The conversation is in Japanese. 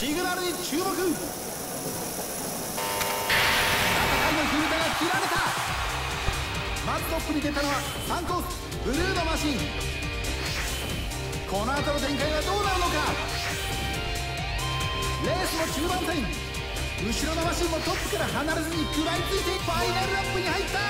シグナルに注目。戦いの火蓋が切られた。まずトップに出たのは3コースブルーのマシン。この後の展開はどうなるのか。レースの中盤戦。後ろのマシンもトップから離れずに食らいついてファイナルラップに入った。